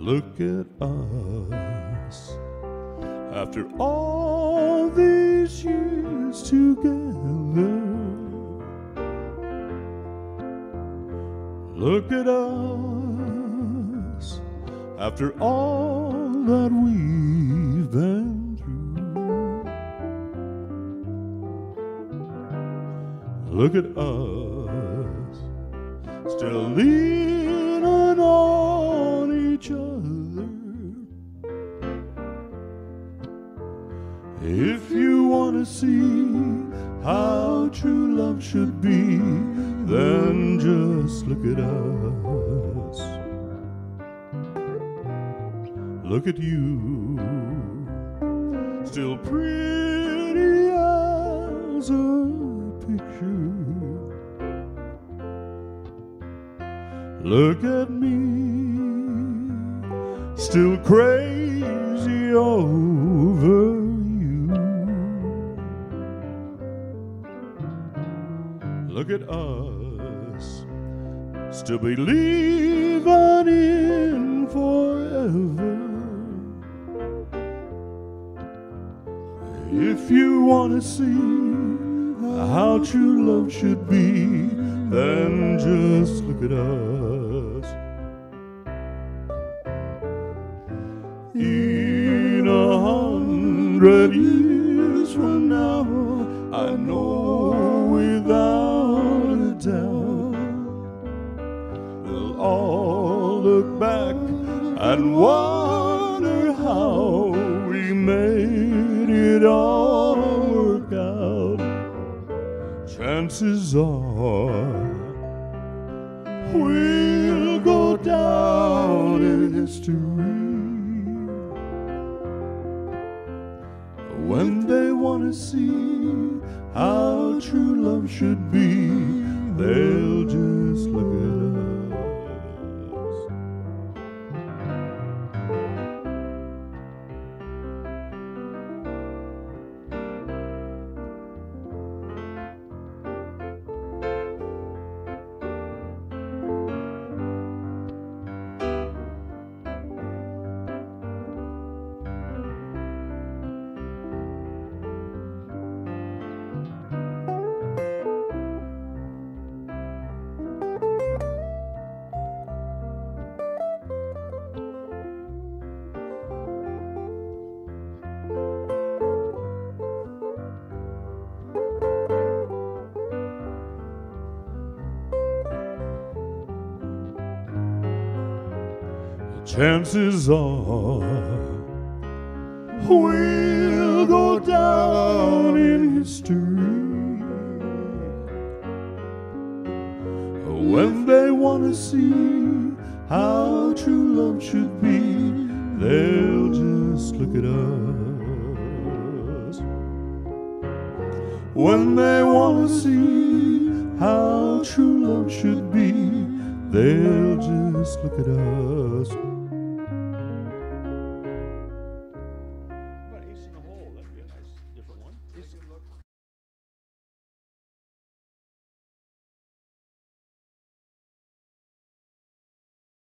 Look at us after all these years together. Look at us after all that we've been through. Look at us still leaning If you want to see how true love should be, then just look at us. Look at you, still pretty as a picture. Look at me, still crazy over Look at us, still believing in forever. If you want to see how true love should be, then just look at us. In a hundred years from now, I know and wonder how we made it all work out. Chances are we'll go down in history. When they want to see how true love should be, they'll just look at Chances are we'll go down in history when they want to see how true love should be. They'll just look at us when they want to see how true love should be. They'll just look at us.